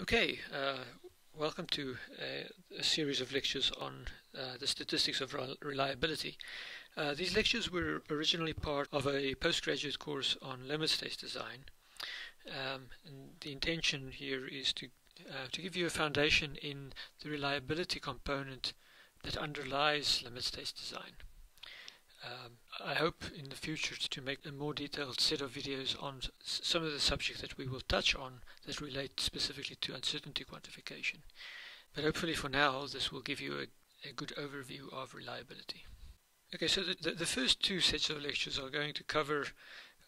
Okay, uh, welcome to a, a, series of lectures on uh, the statistics of reliability. Uh, these lectures were originally part of a postgraduate course on limit state design. Um, the intention here is to, uh, to give you a foundation in the reliability component that underlies limit state design. Um, I hope in the future to make a more detailed set of videos on some of the subjects that we will touch on that relate specifically to uncertainty quantification. But hopefully for now this will give you a, a good overview of reliability. Okay, so the, the, the, first two sets of lectures are going to cover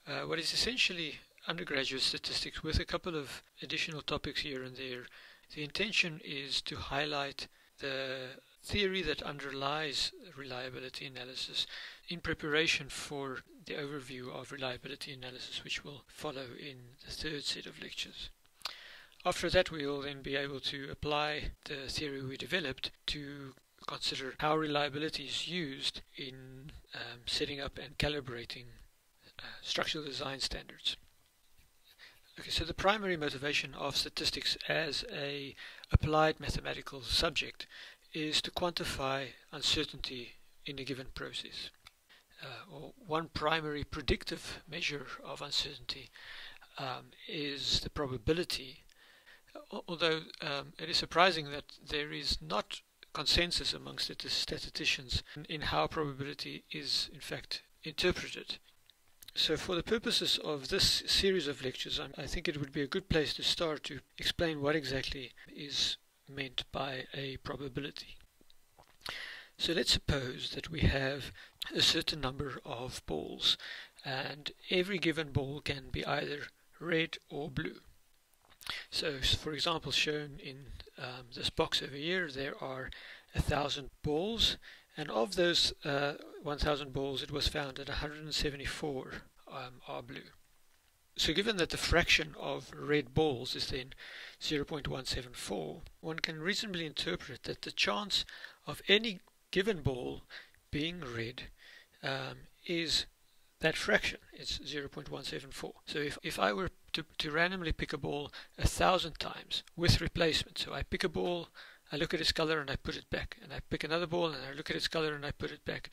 uh, what is essentially undergraduate statistics with a couple of additional topics here and there. The intention is to highlight the theory that underlies reliability analysis in preparation for the overview of reliability analysis which will follow in the third set of lectures. After that we will then be able to apply the theory we developed to consider how reliability is used in um, setting up and calibrating uh, structural design standards. Okay, so the primary motivation of statistics as a applied mathematical subject is to quantify uncertainty in a given process. Uh, one primary predictive measure of uncertainty um, is the probability, although um, it is surprising that there is not consensus amongst the statisticians in how probability is in fact interpreted. So for the purposes of this series of lectures, I think it would be a good place to start to explain what exactly is meant by a probability. So let's suppose that we have a certain number of balls and every given ball can be either red or blue. So for example shown in um, this box over here there are a thousand balls and of those uh, 1000 balls it was found that 174 um, are blue. So given that the fraction of red balls is then 0.174, one can reasonably interpret that the chance of any given ball being red um, is that fraction. It's 0.174. So if, if I were to, to randomly pick a ball a thousand times with replacement, so I pick a ball, I look at its color and I put it back, and I pick another ball and I look at its color and I put it back,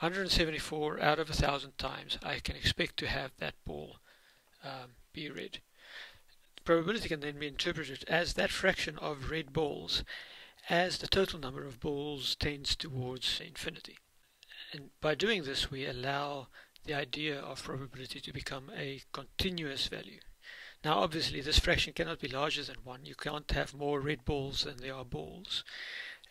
174 out of a thousand times I can expect to have that ball um, be red. Probability can then be interpreted as that fraction of red balls as the total number of balls tends towards infinity. And by doing this we allow the idea of probability to become a continuous value. Now obviously this fraction cannot be larger than 1. You can't have more red balls than there are balls.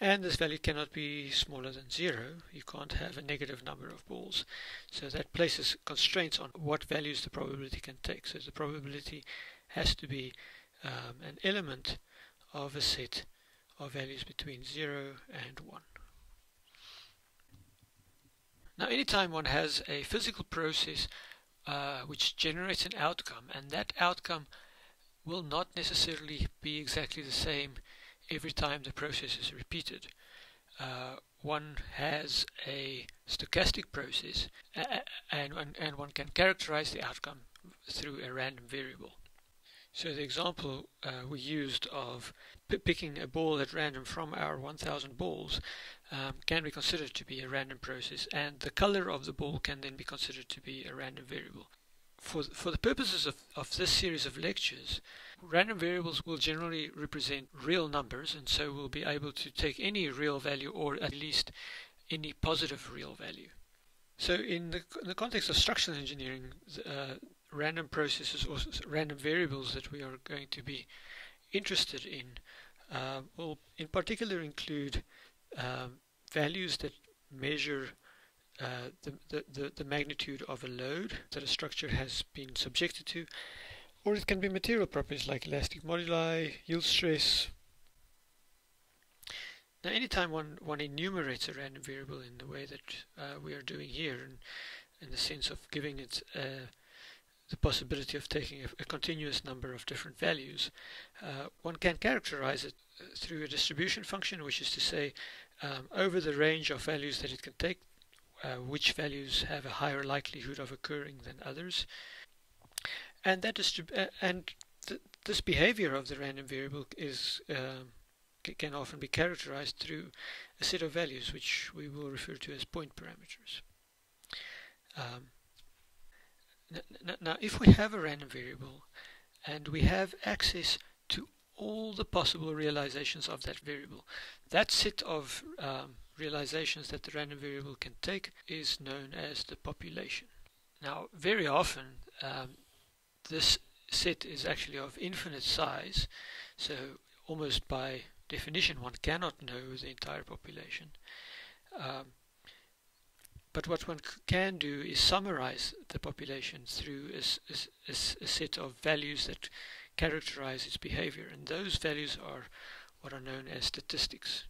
And this value cannot be smaller than 0. You can't have a negative number of balls. So that places constraints on what values the probability can take. So the probability has to be um, an element of a set of values between 0 and 1. Now anytime one has a physical process uh, which generates an outcome and that outcome will not necessarily be exactly the same every time the process is repeated. Uh, one has a stochastic process and, and one can characterize the outcome through a random variable. So the example uh, we used of picking a ball at random from our 1000 balls um, can be considered to be a random process and the color of the ball can then be considered to be a random variable. For, for the purposes of, of this series of lectures, random variables will generally represent real numbers and so we'll be able to take any real value or at least any positive real value. So in the, in the context of structural engineering, uh, random processes or random variables that we are going to be interested in uh, will in particular include um, values that measure uh, the, the, the, magnitude of a load that a structure has been subjected to or it can be material properties like elastic moduli, yield stress. Now anytime one, one enumerates a random variable in the way that uh, we are doing here in, in the sense of giving it uh, the possibility of taking a, a, continuous number of different values, uh, one can characterize it uh, through a distribution function, which is to say, um, over the range of values that it can take, uh, which values have a higher likelihood of occurring than others. And that distrib- uh, and th this behavior of the random variable is um, can often be characterized through a set of values which we will refer to as point parameters. Um, now if we have a random variable and we have access to all the possible realizations of that variable, that set of um, realizations that the random variable can take is known as the population. Now very often um, this set is actually of infinite size so almost by definition one cannot know the entire population. Um, but what one can do is summarize the population through a, set of values that characterize its behavior, and those values are what are known as statistics.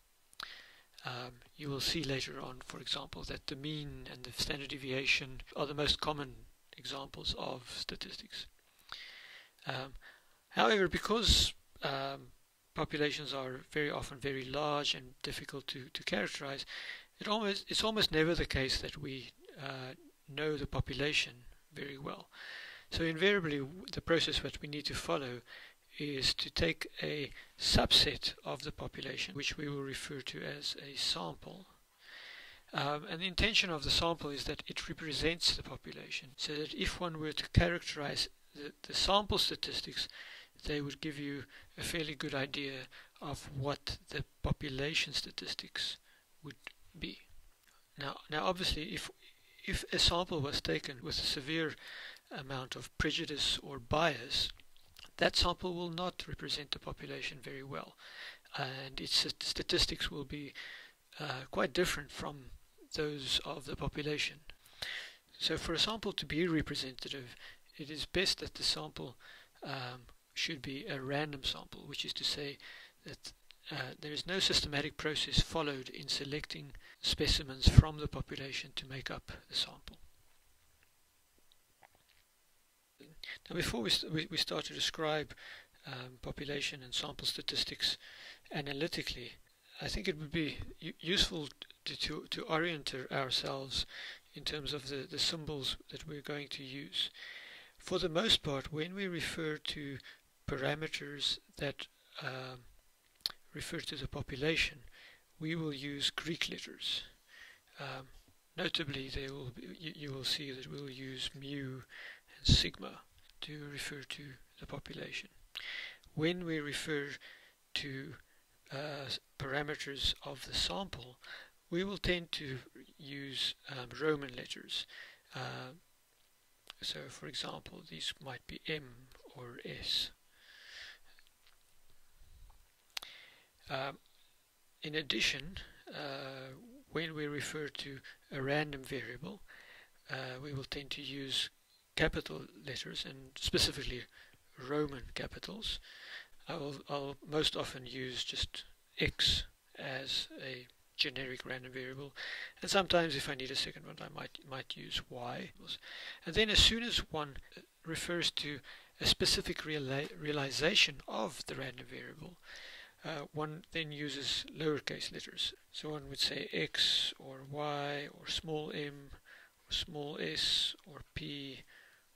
Um, you will see later on, for example, that the mean and the standard deviation are the most common examples of statistics. Um, however, because um, populations are very often very large and difficult to, to characterize, it almost it's almost never the case that we uh, know the population very well. So invariably, the process that we need to follow is to take a subset of the population, which we will refer to as a sample. Um, and the intention of the sample is that it represents the population, so that if one were to characterize the, the sample statistics, they would give you a fairly good idea of what the population statistics would be. Now, now obviously, if if a sample was taken with a severe amount of prejudice or bias, that sample will not represent the population very well, and its statistics will be uh, quite different from those of the population. So, for a sample to be representative, it is best that the sample um, should be a random sample, which is to say that uh, there is no systematic process followed in selecting specimens from the population to make up the sample. Now before we, st we start to describe um, population and sample statistics analytically, I think it would be useful to, to, to orient ourselves in terms of the, the symbols that we're going to use. For the most part, when we refer to parameters that um, refer to the population, we will use Greek letters. Um, notably, they will be, you, you, will see that we'll use mu and sigma to refer to the population. When we refer to uh, parameters of the sample, we will tend to use um, Roman letters. Uh, so, for example, these might be M or S. Um, in addition, uh, when we refer to a random variable, uh, we will tend to use capital letters and specifically Roman capitals. I will I'll most often use just X as a generic random variable and sometimes if I need a second one I might might use Y and then as soon as one refers to a specific reali realization of the random variable uh, one then uses lowercase letters. So one would say x or y or small m or small s or p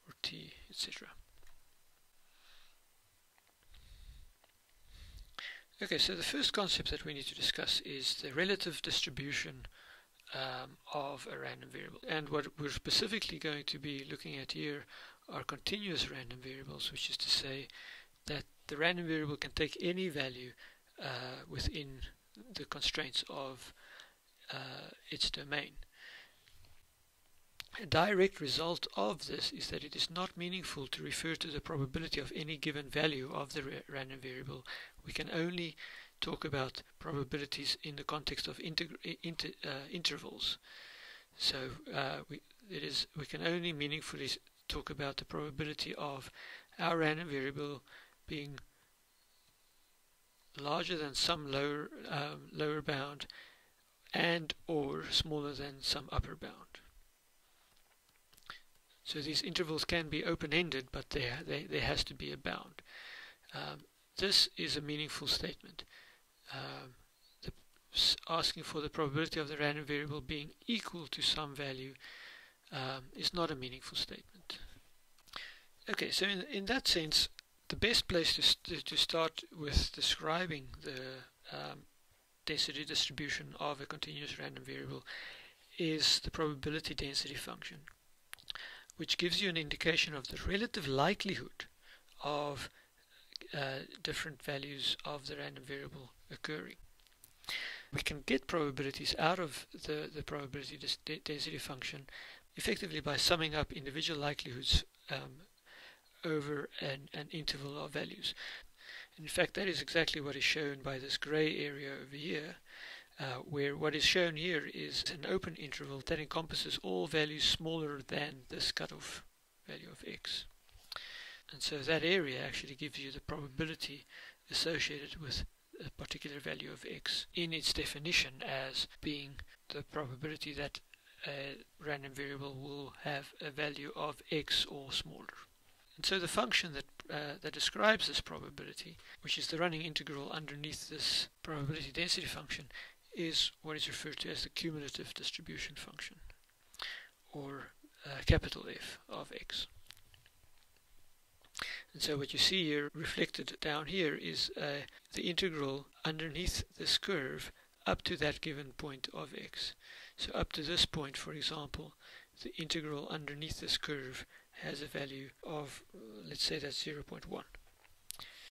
or t, etc. Okay, so the first concept that we need to discuss is the relative distribution um, of a random variable. And what we're specifically going to be looking at here are continuous random variables, which is to say that the random variable can take any value uh, within the constraints of uh, its domain. A direct result of this is that it is not meaningful to refer to the probability of any given value of the random variable. We can only talk about probabilities in the context of inter inter uh, intervals. So uh, we, it is, we can only meaningfully talk about the probability of our random variable being larger than some lower um, lower bound and or smaller than some upper bound. So these intervals can be open-ended, but there, there, there has to be a bound. Um, this is a meaningful statement. Um, the, asking for the probability of the random variable being equal to some value um, is not a meaningful statement. Okay, so in, in that sense, the best place to, to start with describing the um, density distribution of a continuous random variable is the probability density function, which gives you an indication of the relative likelihood of uh, different values of the random variable occurring. We can get probabilities out of the, the probability density function effectively by summing up individual likelihoods um, over an, an interval of values. In fact, that is exactly what is shown by this gray area over here, uh, where what is shown here is an open interval that encompasses all values smaller than this cutoff value of x. And so that area actually gives you the probability associated with a particular value of x in its definition as being the probability that a random variable will have a value of x or smaller. And so the function that, uh, that describes this probability, which is the running integral underneath this probability density function, is what is referred to as the cumulative distribution function, or uh, capital F of x. And so what you see here reflected down here is uh, the integral underneath this curve up to that given point of x. So up to this point, for example, the integral underneath this curve has a value of, let's say that's 0.1.